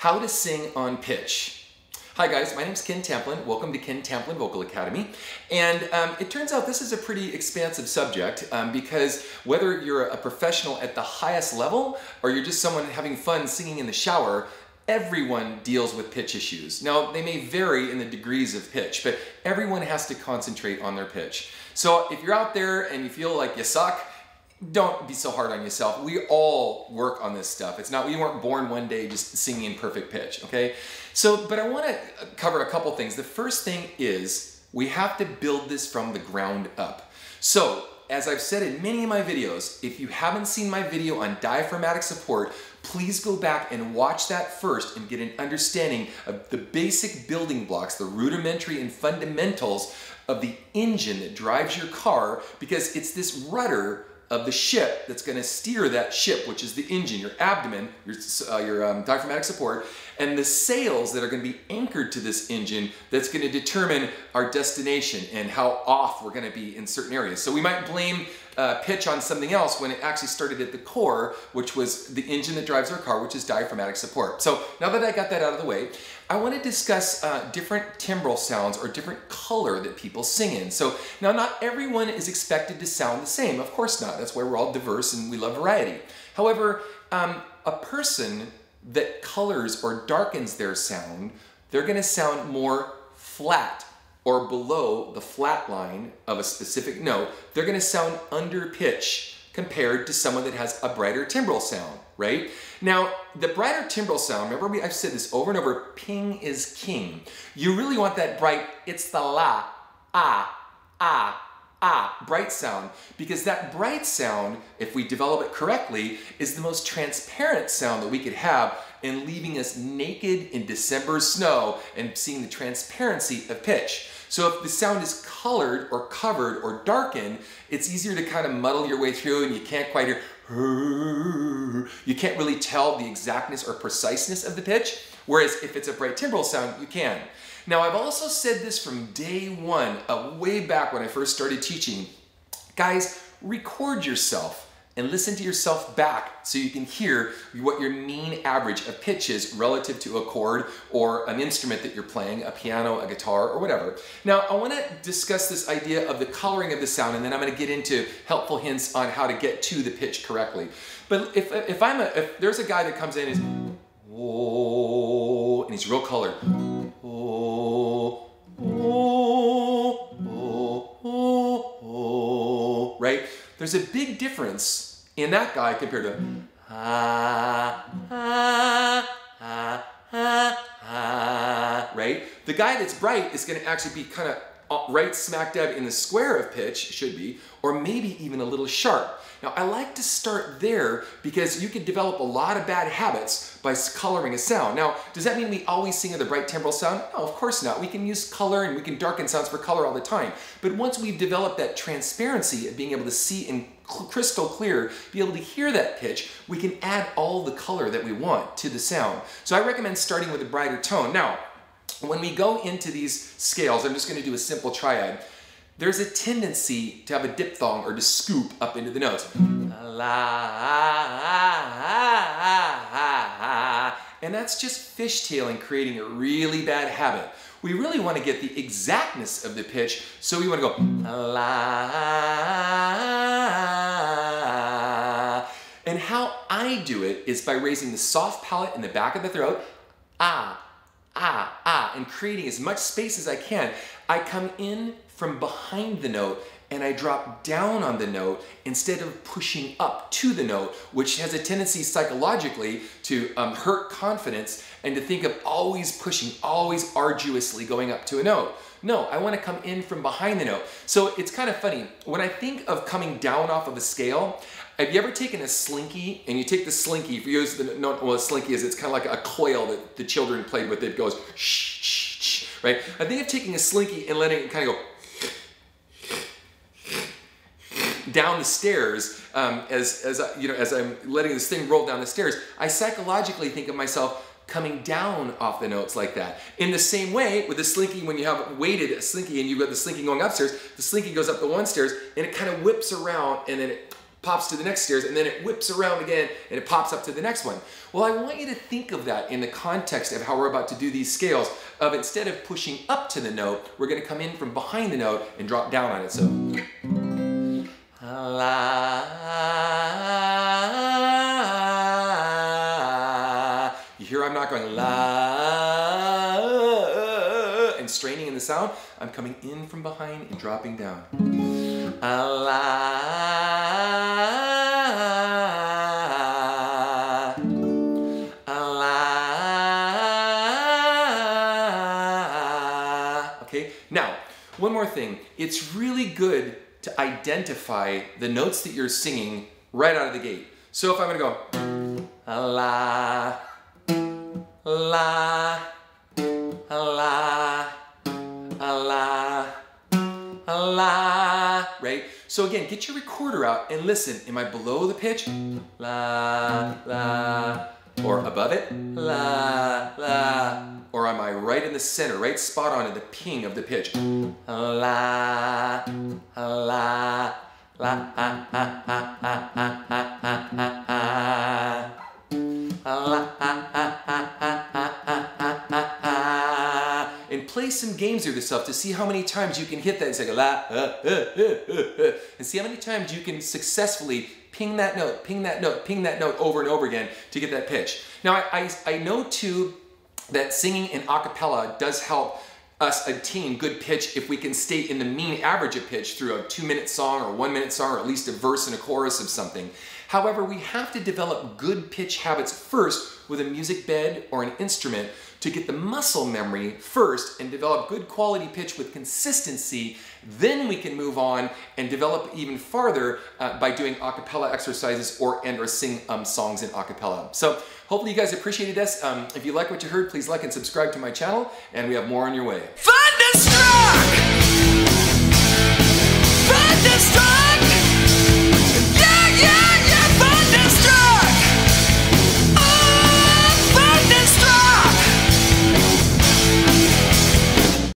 How to sing on pitch. Hi guys, my name is Ken Tamplin. Welcome to Ken Tamplin Vocal Academy. And um, it turns out this is a pretty expansive subject um, because whether you're a professional at the highest level or you're just someone having fun singing in the shower, everyone deals with pitch issues. Now, they may vary in the degrees of pitch, but everyone has to concentrate on their pitch. So if you're out there and you feel like you suck, don't be so hard on yourself. We all work on this stuff. It's not, we weren't born one day just singing in perfect pitch, okay? So, but I wanna cover a couple things. The first thing is we have to build this from the ground up. So, as I've said in many of my videos, if you haven't seen my video on diaphragmatic support, please go back and watch that first and get an understanding of the basic building blocks, the rudimentary and fundamentals of the engine that drives your car because it's this rudder of the ship that's going to steer that ship, which is the engine, your abdomen, your, uh, your um, diaphragmatic support, and the sails that are going to be anchored to this engine that's going to determine our destination and how off we're going to be in certain areas. So we might blame uh, pitch on something else when it actually started at the core, which was the engine that drives our car, which is diaphragmatic support. So now that I got that out of the way, I want to discuss uh, different timbral sounds or different color that people sing in. So now not everyone is expected to sound the same. Of course not. That's why we're all diverse and we love variety. However, um, a person that colors or darkens their sound, they're going to sound more flat or below the flat line of a specific note, they're going to sound under pitch compared to someone that has a brighter timbral sound, right? Now, the brighter timbral sound, remember we, I've said this over and over, ping is king. You really want that bright, it's the la, ah, ah, ah, bright sound, because that bright sound, if we develop it correctly, is the most transparent sound that we could have in leaving us naked in December's snow and seeing the transparency of pitch. So if the sound is colored or covered or darkened, it's easier to kind of muddle your way through and you can't quite hear, you can't really tell the exactness or preciseness of the pitch. Whereas if it's a bright timbral sound, you can. Now I've also said this from day one, uh, way back when I first started teaching. Guys, record yourself and listen to yourself back so you can hear what your mean average of pitch is relative to a chord or an instrument that you're playing, a piano, a guitar, or whatever. Now, I want to discuss this idea of the coloring of the sound, and then I'm going to get into helpful hints on how to get to the pitch correctly. But if, if I'm a, if there's a guy that comes in and is, and he's real colored, There's a big difference in that guy compared to right? The guy that's bright is going to actually be kind of Uh, right smack dab in the square of pitch, should be, or maybe even a little sharp. Now, I like to start there because you can develop a lot of bad habits by coloring a sound. Now, does that mean we always sing with a bright timbral sound? No, of course not. We can use color and we can darken sounds for color all the time. But once we've developed that transparency of being able to see in crystal clear, be able to hear that pitch, we can add all the color that we want to the sound. So I recommend starting with a brighter tone. Now, when we go into these scales, I'm just gonna do a simple triad there's a tendency to have a diphthong or to scoop up into the notes. And that's just fishtailing, creating a really bad habit. We really want to get the exactness of the pitch, so we want to go. And how I do it is by raising the soft palate in the back of the throat, ah, ah, ah, and creating as much space as I can. I come in from behind the note and I drop down on the note instead of pushing up to the note, which has a tendency psychologically to um, hurt confidence and to think of always pushing, always arduously going up to a note. No, I want to come in from behind the note. So it's kind of funny. When I think of coming down off of a scale, have you ever taken a slinky and you take the slinky, if you use the, no, well, a slinky is, it's kind of like a coil that the children played with. It goes shh, shh, shh, right? I think of taking a slinky and letting it kind of go down the stairs um, as, as, you know, as I'm letting this thing roll down the stairs, I psychologically think of myself coming down off the notes like that. In the same way, with the slinky, when you have weighted a slinky and you've got the slinky going upstairs, the slinky goes up the one stairs and it kind of whips around and then it pops to the next stairs, and then it whips around again and it pops up to the next one. Well, I want you to think of that in the context of how we're about to do these scales of instead of pushing up to the note, we're gonna come in from behind the note and drop down on it. So, la, going la and straining in the sound. I'm coming in from behind and dropping down. Okay, now, one more thing. It's really good to identify the notes that you're singing right out of the gate. So if I'm gonna go, la, la, la, la, la, right? So again, get your recorder out and listen. Am I below the pitch? La, la, or above it? La, la, or am I right in the center, right spot on in the ping of the pitch? La, la, la, la, ah, ah, ah, ah, ah, ah, ah, ah. La, ah, ah, ah, ah, some games with yourself to see how many times you can hit that la, uh, uh, uh, uh, uh, and see how many times you can successfully ping that note, ping that note, ping that note over and over again to get that pitch. Now, I, I, I know too that singing in a cappella does help us attain good pitch if we can stay in the mean average of pitch through a two minute song or one minute song or at least a verse and a chorus of something. However, we have to develop good pitch habits first with a music bed or an instrument to get the muscle memory first and develop good quality pitch with consistency. Then we can move on and develop even farther uh, by doing a cappella exercises or and or sing um, songs in a cappella. So hopefully you guys appreciated this. Um, if you like what you heard, please like and subscribe to my channel and we have more on your way. Thunderstruck!